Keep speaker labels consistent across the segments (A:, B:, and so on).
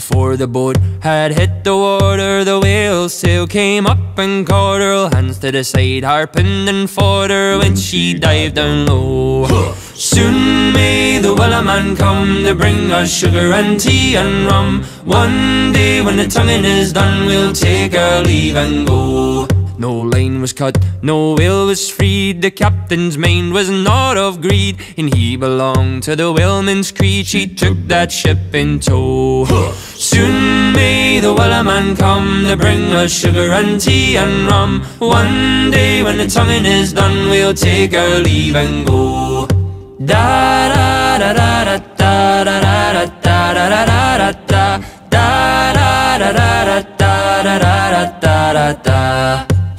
A: before the boat had hit the water, the whale's sail came up and caught her. Hands to the side, harping and fought her when she dived down low. Soon may the Wellerman come to bring us sugar and tea and rum. One day when the tonguing is done, we'll take our leave and go. No line was cut, no will was freed. The captain's mind was not of greed, and he belonged to the whaleman's creed. She took that ship in tow. Soon may the Wellerman come to bring us sugar and tea and rum. One day when the tonguing is done, we'll take our leave and go.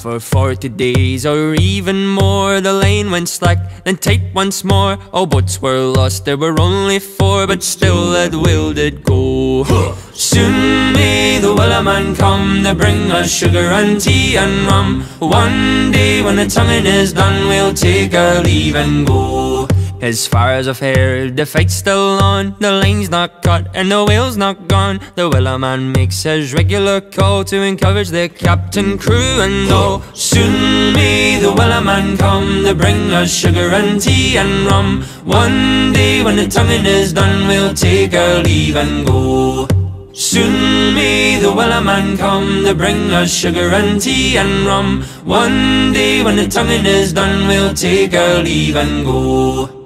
A: For forty days or even more. The lane went slack, then tight once more. All boats were lost, there were only four But still that will did go. Soon may the Wellerman come To bring us sugar and tea and rum. One day when the tonguing is done We'll take our leave and go as far as I've heard, the fight's still on The line's not cut and the whale's not gone The Wellerman makes his regular call To encourage the captain, crew and all Soon may the Wellerman come To bring us sugar and tea and rum One day when the tonguing is done We'll take our leave and go Soon may the Wellerman come to bring us sugar and tea and rum. One day when the tonguing is done, we'll take our leave and go.